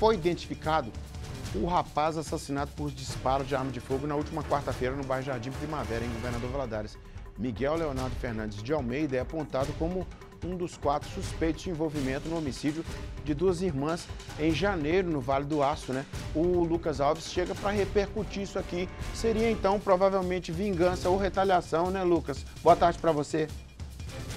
foi identificado o rapaz assassinado por disparo de arma de fogo na última quarta-feira no bairro Jardim Primavera, em Governador Valadares. Miguel Leonardo Fernandes de Almeida é apontado como um dos quatro suspeitos de envolvimento no homicídio de duas irmãs em janeiro, no Vale do Aço, né? O Lucas Alves chega para repercutir isso aqui. Seria então provavelmente vingança ou retaliação, né, Lucas? Boa tarde para você.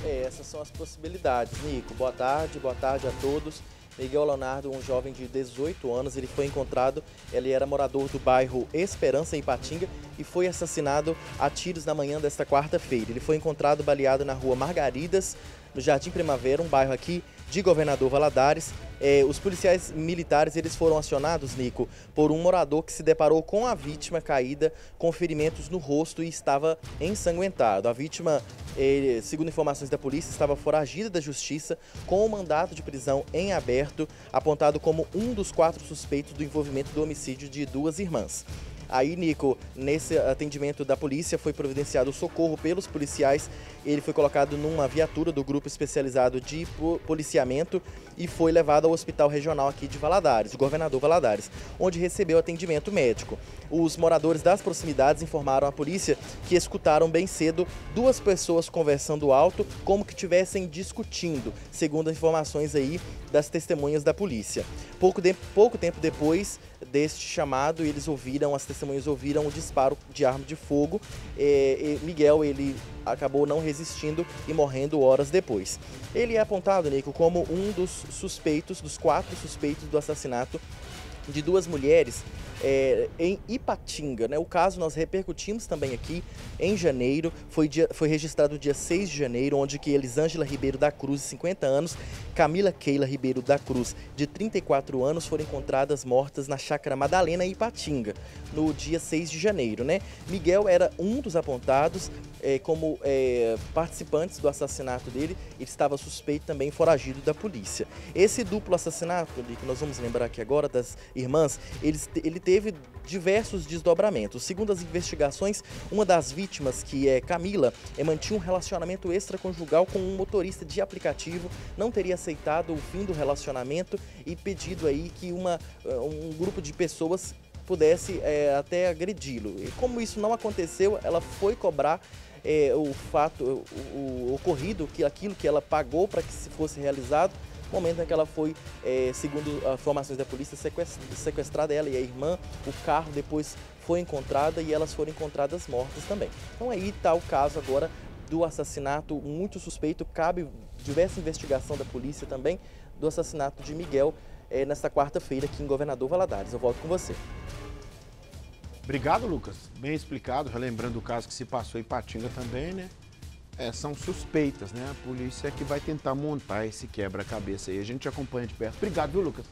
É, essas são as possibilidades, Nico. Boa tarde, boa tarde a todos. Miguel Leonardo, um jovem de 18 anos, ele foi encontrado, ele era morador do bairro Esperança, em Ipatinga, e foi assassinado a tiros na manhã desta quarta-feira. Ele foi encontrado baleado na rua Margaridas, no Jardim Primavera, um bairro aqui de Governador Valadares. É, os policiais militares eles foram acionados, Nico, por um morador que se deparou com a vítima caída com ferimentos no rosto e estava ensanguentado. A vítima, é, segundo informações da polícia, estava foragida da justiça com o mandato de prisão em aberto, apontado como um dos quatro suspeitos do envolvimento do homicídio de duas irmãs. Aí, Nico, nesse atendimento da polícia, foi providenciado socorro pelos policiais. Ele foi colocado numa viatura do grupo especializado de policiamento e foi levado ao hospital regional aqui de Valadares, governador Valadares, onde recebeu atendimento médico. Os moradores das proximidades informaram à polícia que escutaram bem cedo duas pessoas conversando alto, como que estivessem discutindo, segundo as informações aí das testemunhas da polícia. Pouco, de, pouco tempo depois deste chamado, eles ouviram, as testemunhas ouviram o disparo de arma de fogo. E Miguel, ele acabou não resistindo e morrendo horas depois. Ele é apontado, Nico, como um dos suspeitos, dos quatro suspeitos do assassinato de duas mulheres é, em Ipatinga. Né? O caso nós repercutimos também aqui em janeiro, foi, dia, foi registrado dia 6 de janeiro, onde que Elisângela Ribeiro da Cruz, de 50 anos, Camila Keila Ribeiro da Cruz, de 34 anos, foram encontradas mortas na chácara Madalena, Ipatinga, no dia 6 de janeiro. Né? Miguel era um dos apontados é, como é, participantes do assassinato dele, ele estava suspeito também foragido da polícia. Esse duplo assassinato, que nós vamos lembrar aqui agora, das irmãs, ele, ele teve diversos desdobramentos. Segundo as investigações, uma das vítimas, que é Camila, é, mantinha um relacionamento extraconjugal com um motorista de aplicativo, não teria aceitado o fim do relacionamento e pedido aí que uma, um grupo de pessoas pudesse é, até agredi-lo. E como isso não aconteceu, ela foi cobrar é, o fato, o, o, ocorrido, que aquilo que ela pagou para que se fosse realizado, momento em que ela foi, é, segundo informações da polícia, sequestrada ela e a irmã, o carro depois foi encontrada e elas foram encontradas mortas também. Então aí está o caso agora do assassinato muito suspeito, cabe diversa investigação da polícia também do assassinato de Miguel é, nesta quarta-feira aqui em Governador Valadares. Eu volto com você. Obrigado, Lucas. Bem explicado, relembrando o caso que se passou em Patinga também, né? É, são suspeitas, né? A polícia é que vai tentar montar esse quebra-cabeça aí. A gente acompanha de perto. Obrigado, viu, Lucas?